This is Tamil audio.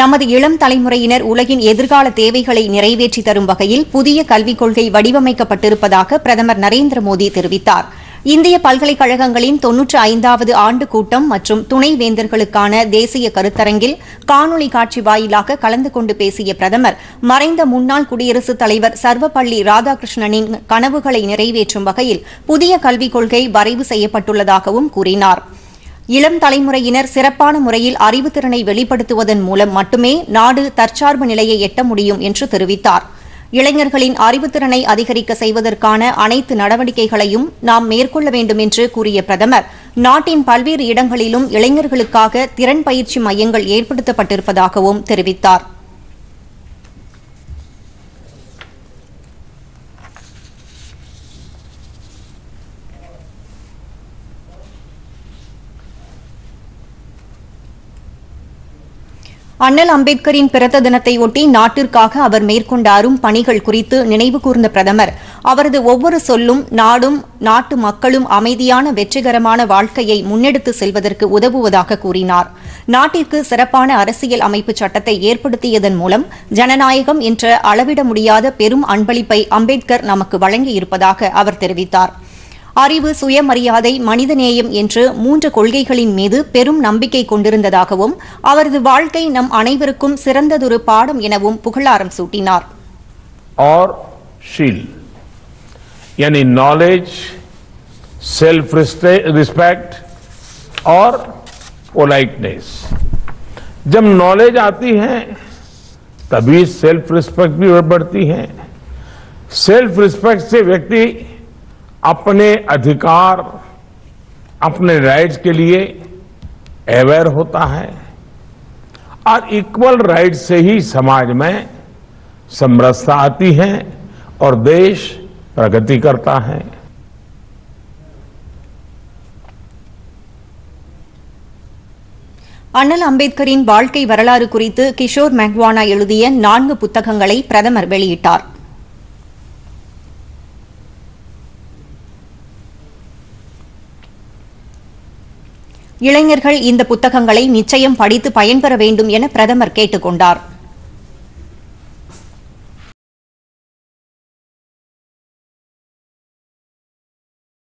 நமது இளம் தலைமுறையினர் உலகின் எதிர்கால தேவைகளை நிறைவேற்றி தரும் வகையில் புதிய கல்விக் கொள்கை வடிவமைக்கப்பட்டிருப்பதாக பிரதமர் நரேந்திர மோடி தெரிவித்தார். இந்திய பல்கலைக்கழகங்களின் தொன்னூற்று ஐந்தாவது ஆண்டு கூட்டம் மற்றும் துணைவேந்தர்களுக்கான தேசிய கருத்தரங்கில் காணொலி காட்சி வாயிலாக கலந்து கொண்டு பேசிய பிரதமர் மறைந்த முன்னாள் குடியரசுத் தலைவர் சர்வப்பள்ளி ராதாகிருஷ்ணனின் கனவுகளை நிறைவேற்றும் வகையில் புதிய கல்விக் கொள்கை வரைவு செய்யப்பட்டுள்ளதாகவும் கூறினார். இளம் தலைமுறையினர் சிறப்பான முறையில் அறிவுத்திறனை வெளிப்படுத்துவதன் மூலம் மட்டுமே நாடு தற்சார்பு நிலையை எட்ட முடியும் என்று தெரிவித்தார். இளைஞர்களின் அறிவுத்திறனை அதிகரிக்க செய்வதற்கான அனைத்து நடவடிக்கைகளையும் நாம் மேற்கொள்ள வேண்டும் என்று கூறிய பிரதமர் நாட்டின் பல்வேறு இடங்களிலும் இளைஞர்களுக்காக திறன் பயிற்சி மையங்கள் ஏற்படுத்தப்பட்டிருப்பதாகவும் தெரிவித்தார். அண்ணல் அம்பேத்கரின் பிறந்த தினத்தையொட்டி நாட்டிற்காக அவர் மேற்கொண்ட அரும் பணிகள் குறித்து நினைவு கூர்ந்த பிரதமர். அவரது ஒவ்வொரு சொல்லும் நாடும் நாட்டு மக்களும் அமைதியான வெற்றிகரமான வாழ்க்கையை முன்னெடுத்து செல்வதற்கு உதவுவதாக கூறினார். நாட்டிற்கு சிறப்பான அரசியல் அமைப்பு சட்டத்தை ஏற்படுத்தியதன் மூலம் ஜனநாயகம் என்ற அளவிட முடியாத பெரும் அன்பளிப்பை அம்பேத்கர் நமக்கு வழங்கியிருப்பதாக அவர் தெரிவித்தார். அறிவு சுயமரியாதை மனிதநேயம் என்று மூன்று கொள்கைகளின் மீது பெரும் நம்பிக்கை கொண்டிருந்ததாகவும் அவரது வாழ்க்கை நம் அனைவருக்கும் சிறந்ததொரு பாடம் எனவும் புகழாரம் சூட்டினார் और शील यानी नॉलेज सेल्फ रिस्पेक्ट और पोलाइटनेस जब नॉलेज आती है तभी सेल्फ रिस्पेक्ट भी बढ़ती है सेल्फ रिस्पेक्ट से व्यक्ति अपने अधिकार अपने राइट्स के लिए अवेयर होता है और इक्वल राइट से ही समाज में समरसता आती है और देश प्रगति करता है அண்ணல் அம்பேத்கரின் வாழ்க்கை வரலாறு குறித்து கிஷோர் மெக்வானா எழுதிய நான்கு புத்தகங்களை பிரதமர் வெளியிட்டார் இளைஞர்கள் இந்த புத்தகங்களை நிச்சயம் படித்து பயன்பெற வேண்டும் என பிரதமர் கேட்டுக் கொண்டார்